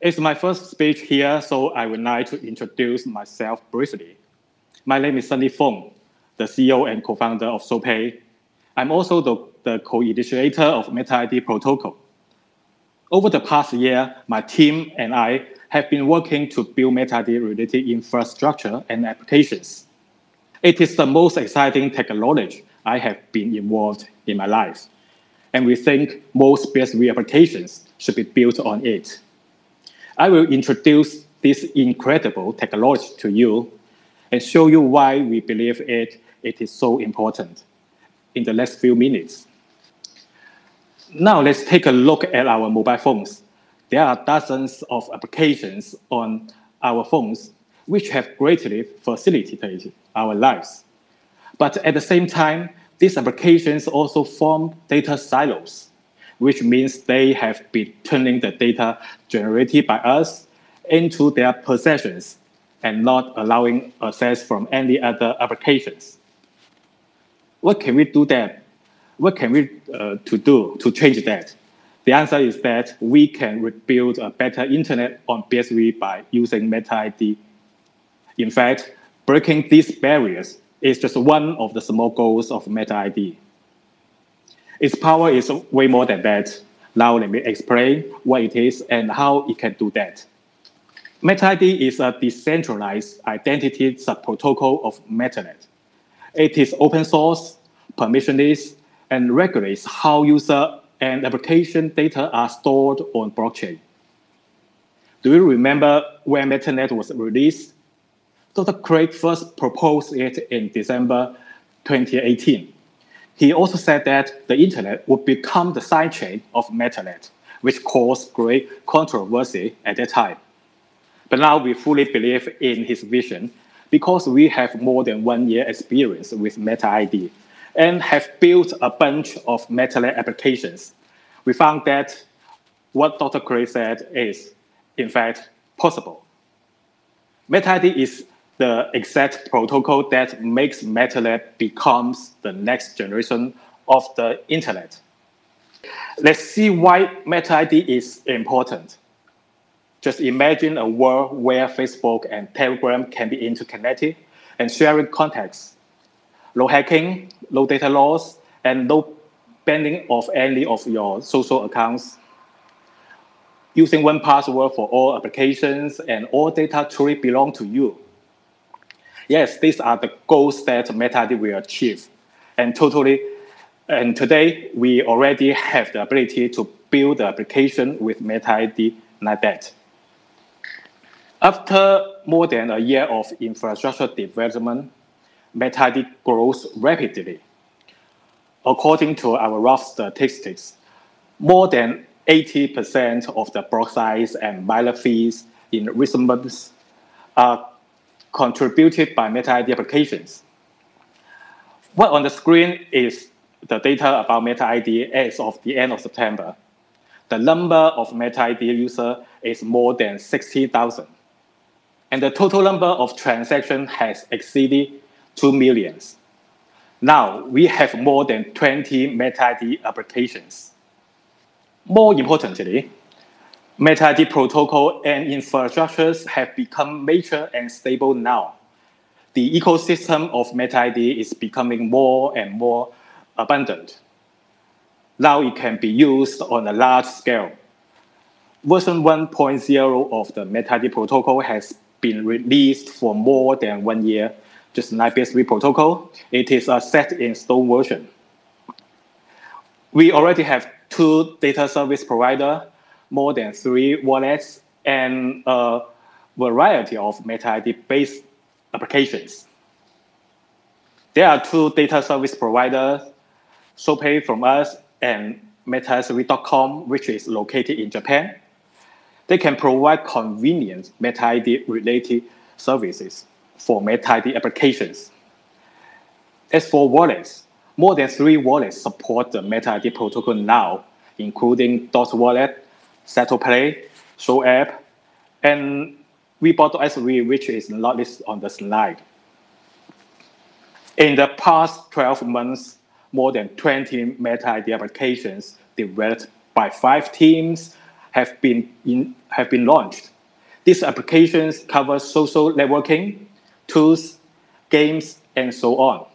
It's my first speech here, so I would like to introduce myself briefly. My name is Sunny Fung, the CEO and co-founder of ShowPay. I'm also the, the co-initiator of MetaID protocol. Over the past year, my team and I have been working to build MetaID-related infrastructure and applications. It is the most exciting technology I have been involved in my life, and we think most BSV applications should be built on it. I will introduce this incredible technology to you and show you why we believe it, it is so important in the next few minutes. Now let's take a look at our mobile phones. There are dozens of applications on our phones which have greatly facilitated our lives. But at the same time, these applications also form data silos, which means they have been turning the data generated by us into their possessions and not allowing access from any other applications. What can we do that? What can we uh, to do to change that? The answer is that we can rebuild a better internet on BSV by using MetaID. In fact, breaking these barriers is just one of the small goals of MetaID. Its power is way more than that. Now let me explain what it is and how it can do that. MetaID is a decentralized identity subprotocol of MetaNet. It is open source, permissionless, and regulates how user and application data are stored on blockchain. Do you remember when MetaNet was released? Dr. Craig first proposed it in December 2018. He also said that the internet would become the sidechain of MetaNet, which caused great controversy at that time. But now we fully believe in his vision because we have more than one year experience with MetaID and have built a bunch of MetaNet applications. We found that what Dr. Craig said is, in fact, possible. MetaID is the exact protocol that makes MetaNet becomes the next generation of the internet. Let's see why MetaID is important. Just imagine a world where Facebook and Telegram can be interconnected and sharing contacts. No hacking, no data loss, and no banning of any of your social accounts. Using one password for all applications and all data truly belong to you. Yes, these are the goals that MetaID will achieve. And totally, and today we already have the ability to build the application with MetaID like that. After more than a year of infrastructure development, MetaID grows rapidly. According to our rough statistics, more than 80% of the block size and miner fees in recent months are contributed by meta-ID applications. What on the screen is the data about meta-ID as of the end of September. The number of meta-ID users is more than 60,000 and the total number of transactions has exceeded 2 millions. Now, we have more than 20 meta-ID applications. More importantly, MetaID protocol and infrastructures have become mature and stable now. The ecosystem of MetaID is becoming more and more abundant. Now it can be used on a large scale. Version 1.0 of the MetaID protocol has been released for more than one year, just like BSV protocol. It is a set in stone version. We already have two data service provider, more than three wallets, and a variety of MetaID-based applications. There are two data service providers, ShowPay from us and MetaSV.com, which is located in Japan. They can provide convenient MetaID related services for MetaID applications. As for wallets, more than three wallets support the MetaID protocol now, including Dot Wallet, SettlePay, ShowApp, and Weebot.sv, which is not listed on the slide. In the past 12 months, more than 20 MetaID applications developed by five teams have been, in, have been launched. These applications cover social networking, tools, games, and so on.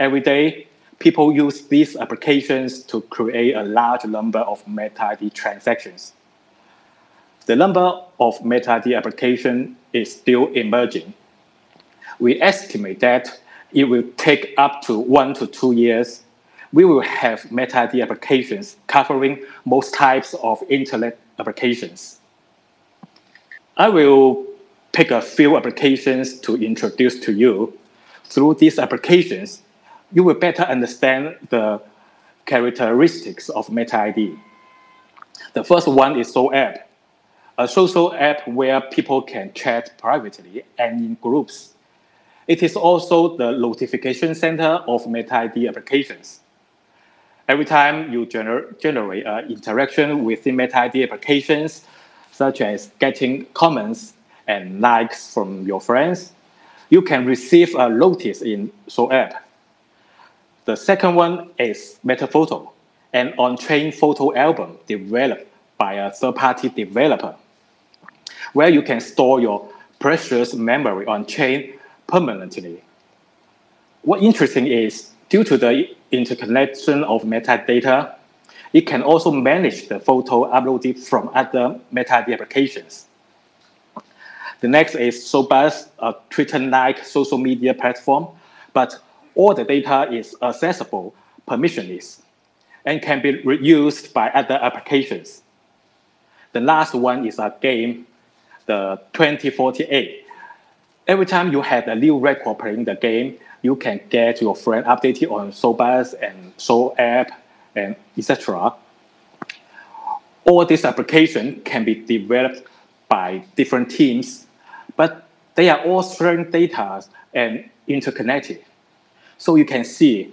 Every day, people use these applications to create a large number of MetaID transactions. The number of MetaID applications is still emerging. We estimate that it will take up to one to two years. We will have MetaID applications covering most types of internet applications. I will pick a few applications to introduce to you. Through these applications, you will better understand the characteristics of MetaID. The first one is ShowApp, a social app where people can chat privately and in groups. It is also the notification center of MetaID applications. Every time you gener generate an interaction within MetaID applications, such as getting comments and likes from your friends, you can receive a notice in ShowApp. The second one is MetaPhoto, an on-chain photo album developed by a third-party developer, where you can store your precious memory on-chain permanently. What interesting is, due to the interconnection of metadata, it can also manage the photo uploaded from other metadata applications. The next is Showbuzz, a Twitter-like social media platform, but all the data is accessible permissionless and can be reused by other applications. The last one is a game, the 2048. Every time you have a new record playing the game, you can get your friend updated on Showbuzz and ShowApp and etc. All these applications can be developed by different teams but they are all sharing data and interconnected. So you can see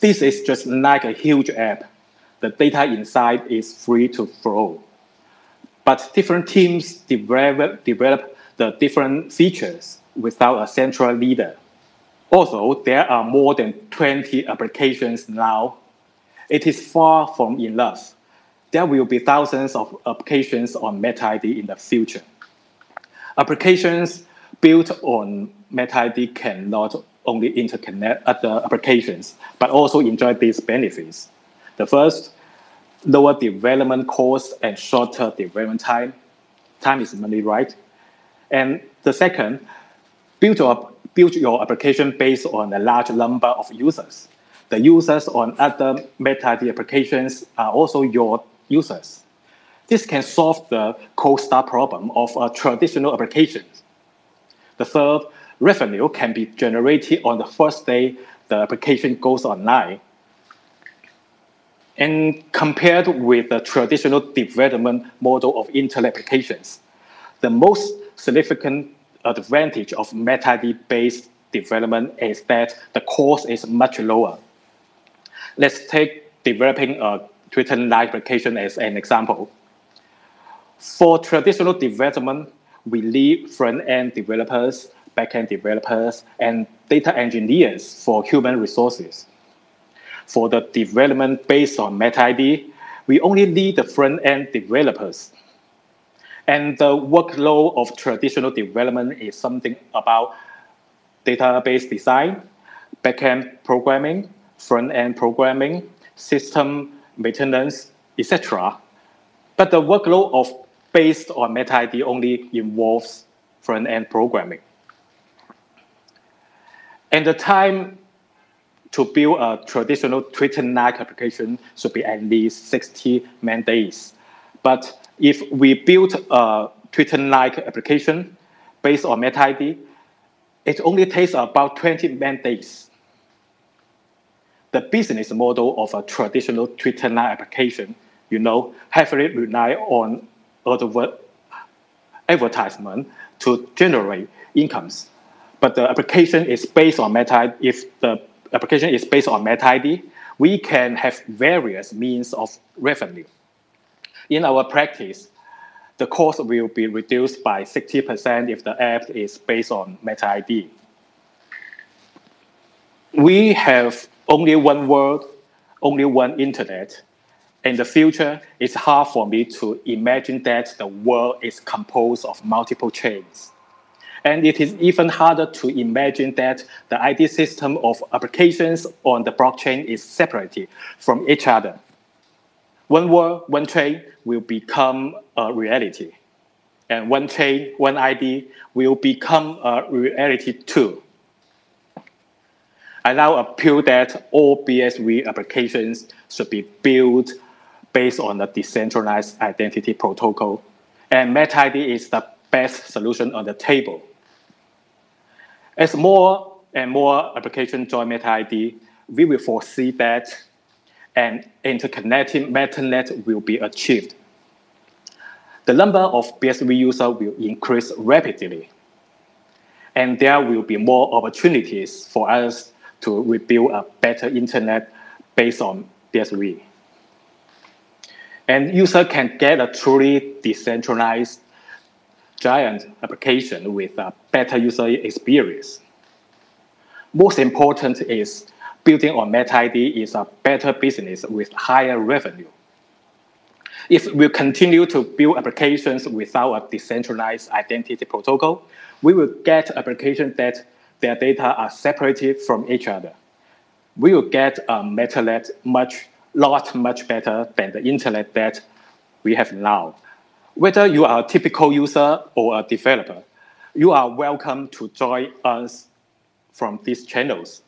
this is just like a huge app. The data inside is free to flow. But different teams develop, develop the different features without a central leader. Also, there are more than 20 applications now. It is far from enough. There will be thousands of applications on MetaID in the future. Applications built on MetaID can not only interconnect other applications, but also enjoy these benefits. The first, lower development cost and shorter development time. Time is money, right? And the second, build your, build your application based on a large number of users. The users on other MetaID applications are also your users. This can solve the cold start problem of a traditional application. The third, revenue can be generated on the first day the application goes online. And compared with the traditional development model of internet applications, the most significant advantage of MetaID-based development is that the cost is much lower. Let's take developing a Twitter-like application as an example. For traditional development, we need front-end developers, back-end developers, and data engineers for human resources. For the development based on MetaID, we only need the front-end developers. And the workload of traditional development is something about database design, back-end programming, front-end programming, system maintenance, etc. But the workload of based on MetaID only involves front-end programming. And the time to build a traditional Twitter-like application should be at least 60 man days. But if we build a Twitter-like application based on MetaID, it only takes about 20 man days. The business model of a traditional Twitter-like application, you know, heavily rely on advertisement to generate incomes. But the application is based on MetaID. If the application is based on meta ID, we can have various means of revenue. In our practice, the cost will be reduced by 60% if the app is based on meta ID. We have only one world, only one internet, in the future, it's hard for me to imagine that the world is composed of multiple chains. And it is even harder to imagine that the ID system of applications on the blockchain is separated from each other. One world, one chain will become a reality. And one chain, one ID will become a reality too. I now appeal that all BSV applications should be built based on a decentralized identity protocol. And MetaID is the best solution on the table. As more and more applications join MetaID, we will foresee that an interconnected MetaNet will be achieved. The number of BSV users will increase rapidly, and there will be more opportunities for us to rebuild a better internet based on BSV and user can get a truly decentralized giant application with a better user experience. Most important is building on MetaID is a better business with higher revenue. If we continue to build applications without a decentralized identity protocol, we will get applications that their data are separated from each other. We will get a MetaNet much lot much better than the internet that we have now. Whether you are a typical user or a developer, you are welcome to join us from these channels.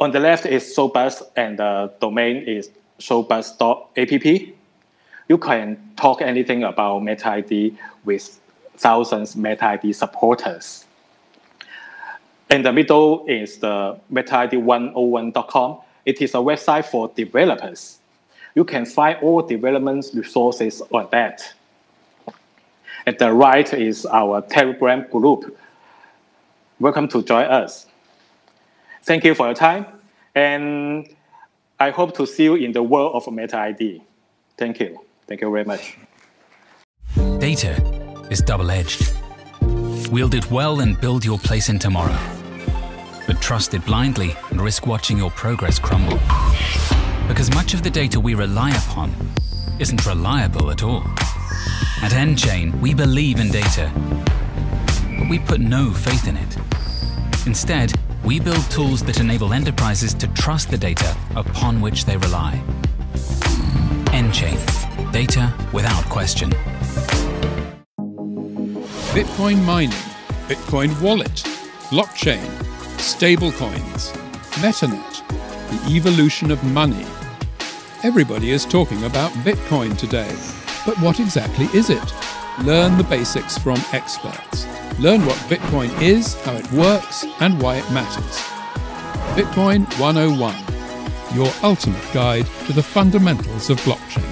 On the left is Showbuzz, and the domain is showbuzz.app. You can talk anything about MetaID with thousands MetaID supporters. In the middle is the MetaID101.com, it is a website for developers. You can find all development resources on that. At the right is our Telegram group. Welcome to join us. Thank you for your time, and I hope to see you in the world of Meta ID. Thank you. Thank you very much. Data is double-edged. Wield it well and build your place in tomorrow but trust it blindly and risk watching your progress crumble. Because much of the data we rely upon isn't reliable at all. At nChain, we believe in data, but we put no faith in it. Instead, we build tools that enable enterprises to trust the data upon which they rely. nChain, data without question. Bitcoin mining, Bitcoin wallet, blockchain, stablecoins, MetaNet, the evolution of money. Everybody is talking about Bitcoin today, but what exactly is it? Learn the basics from experts. Learn what Bitcoin is, how it works, and why it matters. Bitcoin 101, your ultimate guide to the fundamentals of blockchain.